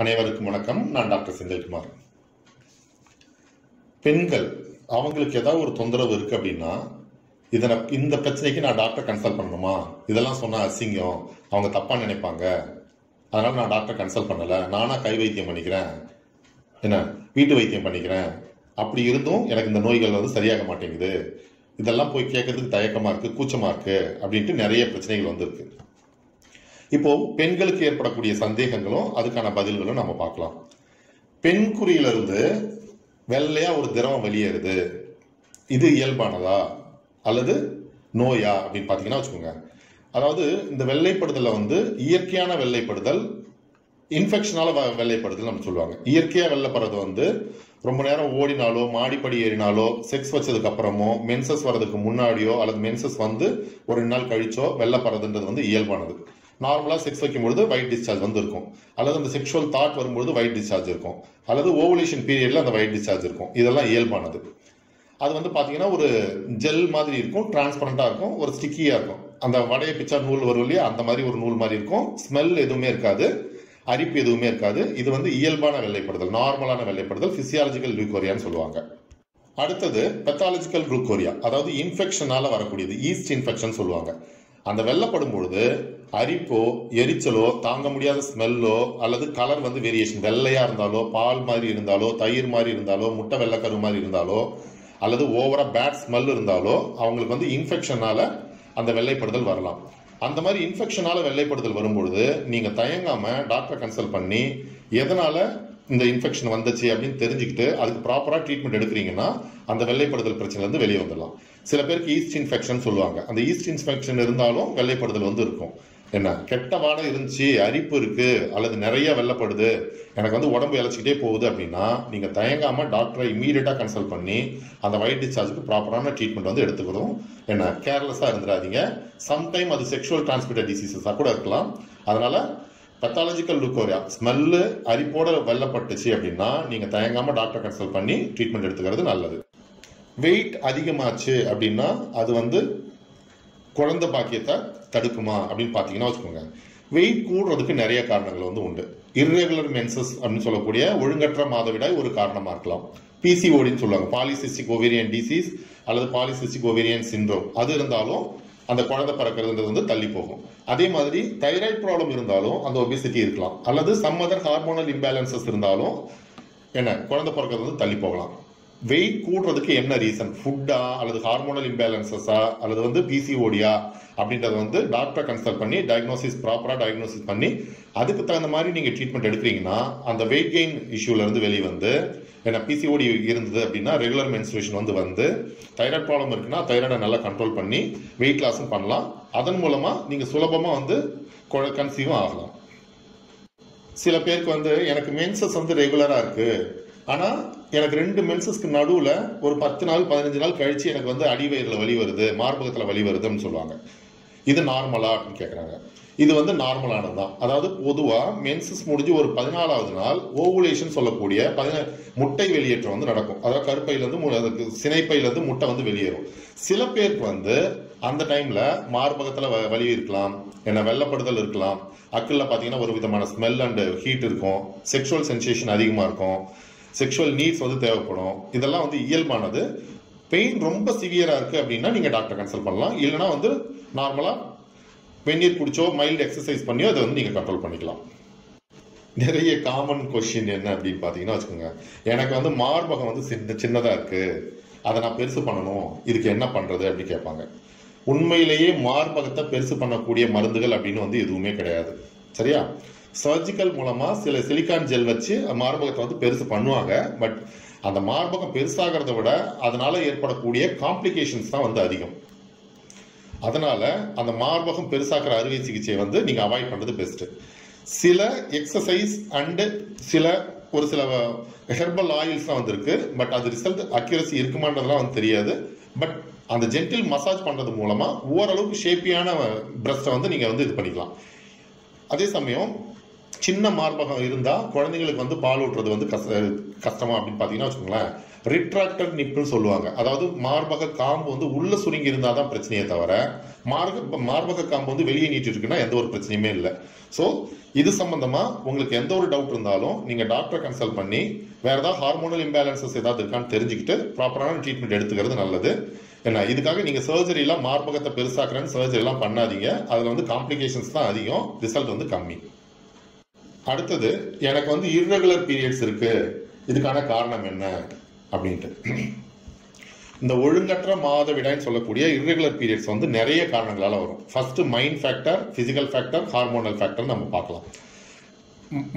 அனைவருக்கும் வணக்கம். நான் டாக்டர் செந்தில்குமார். பெண்கள் அவங்களுக்கு ஏதாவது ஒரு தொந்தரவு இருக்கு அப்படின்னா இதனை இந்த பிரச்சனைக்கு நான் டாக்டர் கன்சல்ட் பண்ணணுமா? இதெல்லாம் சொன்னால் அசிங்கம். அவங்க தப்பாக நினைப்பாங்க. அதனால நான் டாக்டர் கன்சல்ட் பண்ணலை. நானாக கை வைத்தியம் பண்ணிக்கிறேன். என்ன வீட்டு வைத்தியம் பண்ணிக்கிறேன். அப்படி இருந்தும் எனக்கு இந்த நோய்கள் வந்து சரியாக மாட்டேங்குது. இதெல்லாம் போய் கேட்கறதுக்கு தயக்கமாக இருக்குது கூச்சமாக இருக்குது அப்படின்ட்டு நிறைய பிரச்சனைகள் வந்திருக்கு. இப்போ பெண்களுக்கு ஏற்படக்கூடிய சந்தேகங்களும் அதுக்கான பதில்களும் நம்ம பார்க்கலாம். பெண் குறியிலிருந்து வெள்ளையா ஒரு திரவம் வெளியேறுது. இது இயல்பானதா? அல்லது நோயா? அப்படின்னு பார்த்தீங்கன்னா வச்சுக்கோங்க. அதாவது இந்த வெள்ளைப்படுதலை வந்து இயற்கையான வெள்ளைப்படுதல் இன்ஃபெக்ஷனால வ- வெள்ளைப்படுதல் நம்ம சொல்லுவாங்க. இயற்கையாக வெள்ளைப்படுறது வந்து ரொம்ப நேரம் ஓடினாலோ மாடிப்படி ஏறினாலோ செக்ஸ் வச்சதுக்கு அப்புறமோ மென்சஸ் வர்றதுக்கு முன்னாடியோ அல்லது மென்சஸ் வந்து ஒரு ரெண்டு நாள் கழிச்சோ வெள்ளைப்படுறதுன்றது வந்து இயல்பானது. நார்மலாக செக்ஸ் வைக்கும்பொழுது ஒயிட் டிஸ்சார்ஜ் வந்து இருக்கும் அல்லது அந்த செக்ஷுவல் தாட் வரும்பொழுது ஒயிட் டிஸ்சார்ஜ் இருக்கும். அல்லது ஓவலேஷன் பீரியடில் அந்த ஒயிட் டிஸ்சார்ஜ் இருக்கும். இதெல்லாம் இயல்பானது. அது வந்து பார்த்தீங்கன்னா ஒரு ஜெல் மாதிரி இருக்கும் டிரான்ஸ்பரண்ட்டாக இருக்கும் ஒரு ஸ்டிக்கியாக இருக்கும். அந்த வடைய பிச்சா நூல் வரும் இல்லையா? அந்த மாதிரி ஒரு நூல் மாதிரி இருக்கும். ஸ்மெல் எதுவுமே இருக்காது. அரிப்பு எதுவுமே இருக்காது. இது வந்து இயல்பான வெள்ளைப்படுதல் நார்மலான வெள்ளைப்படுதல் ஃபிசியாலஜிக்கல் லூக்கோரியான்னு சொல்லுவாங்க. அடுத்தது பெத்தாலஜிக்கல் குளுக்கோரியா அதாவது இன்ஃபெக்ஷனால வரக்கூடியது ஈஸ்ட் இன்ஃபெக்ஷன் சொல்லுவாங்க. அந்த வெள்ளப்படும் பொழுது அரிப்போ எரிச்சலோ தாங்க முடியாத ஸ்மெல்லோ அல்லது கலர் வந்து வேரியேஷன் வெள்ளையா இருந்தாலோ பால் மாதிரி இருந்தாலோ தயிர் மாதிரி இருந்தாலோ முட்டை வெள்ளைக்கரு மாதிரி இருந்தாலோ அல்லது ஓவரா பேட் ஸ்மெல் இருந்தாலோ அவங்களுக்கு வந்து இன்ஃபெக்ஷனால அந்த வெள்ளைப்படுதல் வரலாம். அந்த மாதிரி இன்ஃபெக்ஷனால வெள்ளைப்படுதல் வரும்பொழுது நீங்க தயங்காம டாக்டரை கன்சல்ட் பண்ணி எதனால இந்த இன்ஃபெக்ஷன் வந்துச்சு அப்படின்னு தெரிஞ்சுக்கிட்டு அதுக்கு ப்ராப்பராக ட்ரீட்மெண்ட் எடுக்கிறீங்கன்னா அந்த வெள்ளைப்படுதல் பிரச்சனை இருந்து வெளியே வந்துடலாம். சில பேருக்கு ஈஸ்ட் இன்ஃபெக்ஷன் சொல்லுவாங்க. அந்த ஈஸ்ட் இன்ஃபெக்ஷன் இருந்தாலும் வெள்ளைப்படுதல் வந்து இருக்கும். என்ன கெட்ட வாடை இருந்துச்சு அரிப்பு இருக்கு அல்லது நிறைய வெள்ளப்படுது எனக்கு வந்து உடம்பு இழைச்சிக்கிட்டே போகுது அப்படின்னா நீங்க தயங்காம டாக்டரை இமீடியட்டா கன்சல்ட் பண்ணி அந்த ஒயிட் டிஸ்சார்ஜுக்கு ப்ராப்பரான ட்ரீட்மெண்ட் வந்து எடுத்துக்கிறோம் என்ன கேர்லெஸ்ஸா இருந்துடாதீங்க. சம்டைம் அது செக்ஷுவல் டிரான்ஸ்மிட்டட் டிசீசஸா கூட இருக்கலாம். அதனால பெத்தாலஜிக்கல் லுக்கோரியா ஸ்மெல்லு அரிப்போட வெள்ளப்பட்டுச்சு அப்படின்னா நீங்க தயங்காம டாக்டர் கன்சல்ட் பண்ணி ட்ரீட்மெண்ட் எடுத்துக்கிறது நல்லது. வெயிட் அதிகமாச்சு அப்படின்னா அது வந்து குழந்தை பாக்கியத்தை தடுக்குமா அப்படின்னு பார்த்தீங்கன்னா வச்சுக்கோங்க. வெயிட் கூடுறதுக்கு நிறைய காரணங்கள் வந்து உண்டு. இர்ரெகுலர் மென்சஸ் அப்படின்னு சொல்லக்கூடிய ஒழுங்கற்ற மாதவிடாய் ஒரு காரணமாக இருக்கலாம். பிசிஓடின்னு சொல்லுவாங்க. பாலிசிஸ்டிக் ஓவேரியன் டிசீஸ் அல்லது பாலிசிஸ்டிக் ஓவேரியன் சின்ரோம் அது இருந்தாலும் அந்த குழந்தை பிறக்கிறதுன்றது வந்து தள்ளி போகும். அதே மாதிரி தைராய்ட் ப்ராப்ளம் இருந்தாலும் அந்த ஒபிசிட்டி இருக்கலாம். அல்லது சம் அதர் ஹார்மோனல் இம்பேலன்சஸ் இருந்தாலும் என்ன? குழந்தை பிறக்கிறது வந்து தள்ளி போகலாம். வெயிட் கூடுறதுக்கு என்ன ரீசன் ஃபுட்டா அல்லது ஹார்மோனல் இம்பேலன்சஸா அல்லது வந்து பிசிஓடியா அப்படின்றத வந்து டாக்டரை கன்சல்ட் பண்ணி டயக்னோசிஸ் ப்ராப்பராக டயக்னோசிஸ் பண்ணி அதுக்கு தகுந்த மாதிரி நீங்கள் ட்ரீட்மெண்ட் எடுக்கிறீங்கன்னா அந்த வெயிட் கெயின் இஷ்யூலேருந்து வெளியே வந்து ஏன்னா பிசிஓடி இருந்தது அப்படின்னா ரெகுலர் மென்ஸ்ட்ரேஷன் வந்து வந்து தைராய்ட் ப்ராப்ளம் இருக்குன்னா தைராய்டை நல்லா கண்ட்ரோல் பண்ணி வெயிட் லாஸும் பண்ணலாம். அதன் மூலமாக நீங்கள் சுலபமாக வந்து கன்சீவும் ஆகலாம். சில பேருக்கு வந்து எனக்கு மென்சஸ் வந்து ரெகுலராக இருக்குது ஆனால் எனக்கு ரெண்டு மென்சஸ்க்கு நடுவில் ஒரு பத்து நாள் பதினஞ்சு நாள் கழிச்சு எனக்கு வந்து அடிவயிறில் வலி வருது மார்பகத்தில் வலி வருதுன்னு சொல்லுவாங்க. இது நார்மலா அப்படின்னு கேட்குறாங்க இது வந்து நார்மலானது தான் அதாவது பொதுவாக மென்சஸ் முடிஞ்சு ஒரு பதினாலாவது நாள் ஓவுலேஷன் சொல்லக்கூடிய பதின முட்டை வெளியேற்றம் வந்து நடக்கும். அதாவது கருப்பையிலேருந்து அதுக்கு சினைப்பையிலேருந்து முட்டை வந்து வெளியேறும். சில பேருக்கு வந்து அந்த டைமில் மார்பகத்தில் வ- வலி இருக்கலாம் என்ன வெள்ளப்படுதல் இருக்கலாம். அக்கில் பார்த்தீங்கன்னா ஒரு விதமான ஸ்மெல் அண்டு ஹீட் இருக்கும். செக்ஷுவல் சென்சேஷன் அதிகமாக இருக்கும். செக்ஷுவல் நீட்ஸ் வந்து தேவைப்படும். இதெல்லாம் வந்து இயல்பானது. பெயின் ரொம்ப சிவியராக இருக்குது அப்படின்னா நீங்கள் டாக்டர் கன்சல்ட் பண்ணலாம். இல்லைன்னா வந்து நார்மலாக வெந்நீர் குடிச்சோ மைல்டு எக்ஸசைஸ் பண்ணியோ அதை வந்து நீங்கள் கண்ட்ரோல் பண்ணிக்கலாம். நிறைய காமன் கொஷின் என்ன அப்படின்னு பார்த்தீங்கன்னா வச்சுக்கோங்க. எனக்கு வந்து மார்பகம் வந்து சின்ன சின்னதாக இருக்குது அதை நான் பெருசு பண்ணணும். இதுக்கு என்ன பண்ணுறது அப்படின்னு கேட்பாங்க. உண்மையிலேயே மார்பகத்தை பெருசு பண்ணக்கூடிய மருந்துகள் அப்படின்னு வந்து எதுவுமே கிடையாது. சரியா? சர்ஜிக்கல் மூலமா சில சிலிக்கான் ஜெல் வச்சு மார்பகத்தை வந்து பெருசு பண்ணுவாங்க. பட் அந்த மார்பகம் பெருசாகிறத விட அதனால ஏற்படக்கூடிய காம்ப்ளிகேஷன்ஸ் தான் வந்து அதிகம். அதனால அந்த மார்பகம் பெருசாக்குற அறுவை சிகிச்சையை வந்து நீங்க அவாய்ட் பண்றது பெஸ்ட் சில எக்ஸசைஸ் அண்டு சில ஒரு சில ஹெர்பல் ஆயில்ஸ்லாம் வந்திருக்கு பட் அது ரிசல்ட் அக்யூரசி இருக்குமான்றதுலாம் வந்து தெரியாது. பட் அந்த ஜென்டில் மசாஜ் பண்றது மூலமா ஓரளவுக்கு ஷேப்பியான பிரஸ்ட்டை வந்து நீங்க வந்து இது பண்ணிக்கலாம். அதே சமயம் சின்ன மார்பகம் இருந்தால் குழந்தைங்களுக்கு வந்து பால் ஊட்டுறது வந்து கஷ்ட கஷ்டமா அப்படின்னு பார்த்தீங்கன்னா வச்சுக்கோங்களேன் ரிட்ராக்டட் நிப்புன்னு சொல்லுவாங்க. அதாவது மார்பக காம்பு வந்து உள்ள சுருங்கி இருந்தால் தான் பிரச்சனையே தவிர மார்பக மார்பக காம்பு வந்து வெளியே நீட்டி இருக்குன்னா எந்த ஒரு பிரச்சனையுமே இல்லை. ஸோ இது சம்பந்தமா உங்களுக்கு எந்த ஒரு டவுட் இருந்தாலும் நீங்கள் டாக்டரை கன்சல்ட் பண்ணி வேற ஏதாவது ஹார்மோனல் இம்பேலன்சஸ் ஏதாவது இருக்கான்னு தெரிஞ்சுக்கிட்டு ப்ராப்பரான ட்ரீட்மெண்ட் எடுத்துக்கிறது நல்லது. என்ன இதுக்காக நீங்கள் சர்ஜரி எல்லாம் மார்பகத்தை பெருசாக்குறேன்னு சர்ஜரி எல்லாம் பண்ணாதீங்க. அதில் வந்து காம்ப்ளிகேஷன்ஸ் தான் அதிகம். ரிசல்ட் வந்து கம்மி. அடுத்தது எனக்கு வந்து இர்ரெகுலர் பீரியட்ஸ் இருக்கு. இதுக்கான காரணம் என்ன? அப்படின்ட்டு. இந்த ஒழுங்கற்ற மாதவிடாய்னு சொல்லக்கூடிய இர்ரெகுலர் பீரியட்ஸ் வந்து நிறைய காரணங்களால வரும். First mind factor physical factor hormonal factor நம்ம பார்க்கலாம்.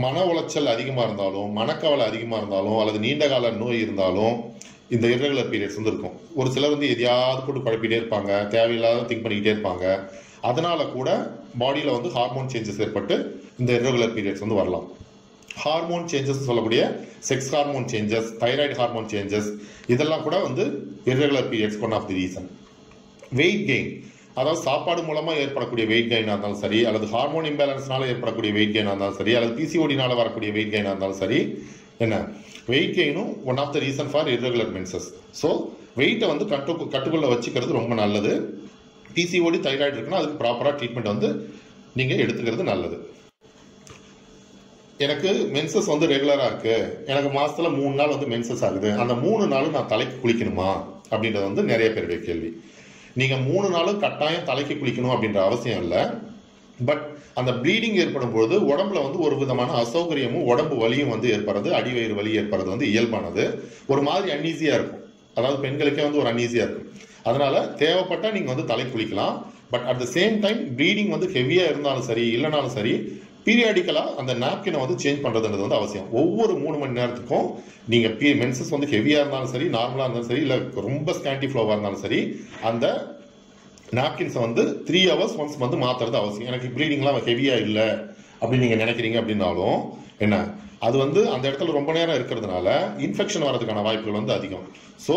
மன உளைச்சல் அதிகமாக இருந்தாலும் மனக்கவலை அதிகமாக இருந்தாலும் அல்லது நீண்ட கால நோய் இருந்தாலும் இந்த இர்ரெகுலர் பீரியட்ஸ் வந்து இருக்கும். ஒரு சிலர் வந்து எதையாவது போட்டு குழப்பிட்டே இருப்பாங்க தேவையில்லாத திங்க் பண்ணிக்கிட்டே இருப்பாங்க. அதனால கூட பாடியில் வந்து ஹார்மோன் சேஞ்சஸ் ஏற்பட்டு இந்த irregular பீரியட்ஸ் வந்து வரலாம். ஹார்மோன் சேஞ்சஸ் சொல்லக்கூடிய sex hormone changes thyroid hormone changes இதெல்லாம் கூட வந்து irregular periods one of the reason weight gain அதாவது சாப்பாடு மூலமாக ஏற்படக்கூடிய வெயிட் கெயினாக இருந்தாலும் சரி அல்லது ஹார்மோன் இம்பேலன்ஸ்னால ஏற்படக்கூடிய வெயிட் கெயினாக இருந்தாலும் சரி அல்லது பிசிஓடினால வரக்கூடிய வெயிட் கெயினாக இருந்தாலும் சரி என்ன? Weight கெயினும் one of the reason for irregular menses so வெயிட்டை வந்து கட்டு கட்டுக்குள்ளே வச்சுக்கிறது ரொம்ப நல்லது. டிசிஓடி தைராய்டு இருக்குன்னா அதுக்கு ப்ராப்பராக ட்ரீட்மெண்ட் வந்து நீங்கள் எடுத்துக்கிறது நல்லது. எனக்கு மென்சஸ் வந்து ரெகுலராக இருக்கு. எனக்கு மாசத்துல மூணு நாள் வந்து மென்சஸ் ஆகுது. அந்த மூணு நாளும் நான் தலைக்கு குளிக்கணுமா? அப்படின்றது வந்து நிறைய பேருடைய கேள்வி. நீங்க மூணு நாளும் கட்டாயம் தலைக்கு குளிக்கணும் அப்படின்ற அவசியம் இல்லை. பட் அந்த ப்ளீடிங் ஏற்படும் பொழுது உடம்புல வந்து ஒரு விதமான அசௌகரியமும் உடம்பு வலியும் வந்து ஏற்படுறது அடிவயிறு வலி ஏற்படுறது வந்து இயல்பானது. ஒரு மாதிரி அன்ஈஸியா இருக்கும். அதாவது பெண்களுக்கே வந்து ஒரு அன்ஈஸியாக இருக்கும். அதனால தேவைப்பட்டால் நீங்கள் வந்து தலை குளிக்கலாம். But at the same time bleeding வந்து ஹெவியாக இருந்தாலும் சரி இல்லைனாலும் சரி பீரியாடிக்கலாக அந்த நாப்கினை வந்து சேஞ்ச் பண்ணுறதுன்றது வந்து அவசியம். ஒவ்வொரு மூணு மணி நேரத்துக்கும் நீங்கள் பீ மென்சஸ் வந்து ஹெவியாக இருந்தாலும் சரி நார்மலாக இருந்தாலும் சரி இல்லை ரொம்ப ஸ்கேண்டி ஃப்ளோவாக இருந்தாலும் சரி அந்த நாப்கின்ஸை வந்து த்ரீ ஹவர்ஸ் ஒன்ஸ் வந்து மாற்றுறது அவசியம். எனக்கு ப்ளீடிங்லாம் ஹெவியாக இல்லை அப்படின்னு நீங்கள் நினைக்கிறீங்க அப்படின்னாலும் என்ன? அது வந்து அந்த இடத்துல ரொம்ப நேரம் இருக்கிறதுனால இன்ஃபெக்ஷன் வரதுக்கான வாய்ப்புகள் வந்து அதிகம். ஸோ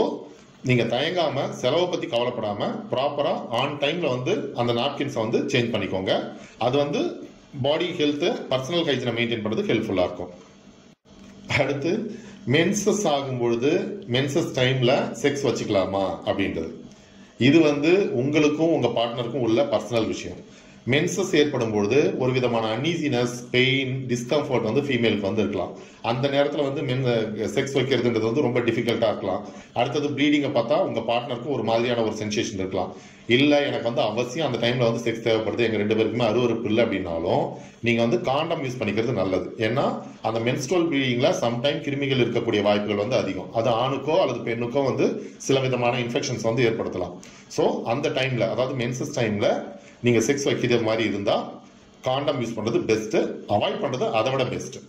நீங்கள் தயங்காமல் செலவை பற்றி கவலைப்படாமல் ப்ராப்பராக ஆன் டைமில் வந்து அந்த நாப்கின்ஸை வந்து சேஞ்ச் பண்ணிக்கோங்க. அது வந்து பாடி ஹெல்த்து பர்சனல் ஹைஜினை மெயின்டைன் பண்ணுறது ஹெல்ப்ஃபுல்லாக இருக்கும். அடுத்து மென்சஸ் ஆகும் பொழுது மென்சஸ் டைமில் செக்ஸ் வச்சுக்கலாமா அப்படின்றது. இது வந்து உங்களுக்கும் உங்கள் பார்ட்னருக்கும் உள்ள பர்சனல் விஷயம். மென்சஸ் ஏற்படும் பொழுது ஒரு விதமான அன்ஈசினஸ் பெயின் டிஸ்கம்ஃபர்ட் வந்து ஃபீமேலுக்கு வந்து இருக்கலாம் அந்த நேரத்தில் வந்து மென் செக்ஸ் வைக்கிறதுன்றது வந்து ரொம்ப டிஃபிகல்ட்டாக இருக்கலாம். அடுத்தது ப்ளீடிங்கை பார்த்தா உங்கள் பார்ட்னருக்கு ஒரு மாதிரியான ஒரு சென்சேஷன் இருக்கலாம். இல்லை எனக்கு வந்து அவசியம் அந்த டைமில் வந்து செக்ஸ் தேவைப்படுது. எங்கள் ரெண்டு பேருக்குமே அருவருப்பு இல்லை அப்படின்னாலும் நீங்கள் வந்து காண்டம் யூஸ் பண்ணிக்கிறது நல்லது. ஏன்னா அந்த மென்ஸ்ட்ரோல் ப்ளீடிங்கில் சம்டைம் கிருமிகள் இருக்கக்கூடிய வாய்ப்புகள் வந்து அதிகம். அது ஆணுக்கோ அல்லது பெண்ணுக்கோ வந்து சில விதமான இன்ஃபெக்ஷன்ஸ் வந்து ஏற்படுத்தலாம். ஸோ அந்த டைமில் அதாவது மென்சஸ் டைமில் நீங்கள் செக்ஸ் வைக்கிற மாதிரி இருந்தால் காண்டம் யூஸ் பண்ணுறது பெஸ்ட்டு அவாய்ட் பண்ணுறது அதை விட பெஸ்ட்டு